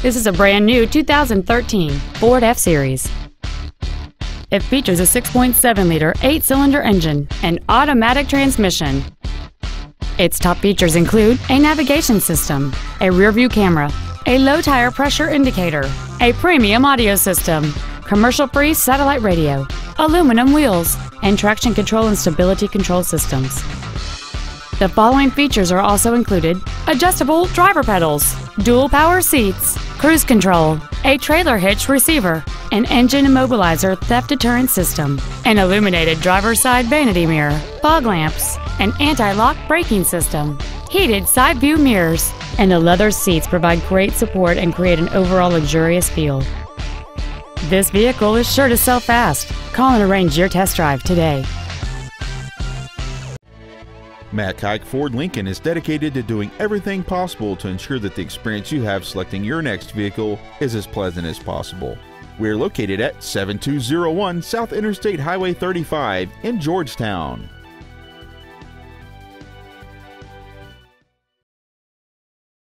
This is a brand new 2013 Ford F-Series. It features a 6.7-liter eight-cylinder engine and automatic transmission. Its top features include a navigation system, a rear-view camera, a low-tire pressure indicator, a premium audio system, commercial-free satellite radio, aluminum wheels, and traction control and stability control systems. The following features are also included adjustable driver pedals, dual power seats, cruise control, a trailer hitch receiver, an engine immobilizer theft deterrent system, an illuminated driver's side vanity mirror, fog lamps, an anti-lock braking system, heated side view mirrors, and the leather seats provide great support and create an overall luxurious feel. This vehicle is sure to sell fast. Call and arrange your test drive today. Mac Haik Ford Lincoln is dedicated to doing everything possible to ensure that the experience you have selecting your next vehicle is as pleasant as possible. We are located at 7201 South Interstate Highway 35 in Georgetown.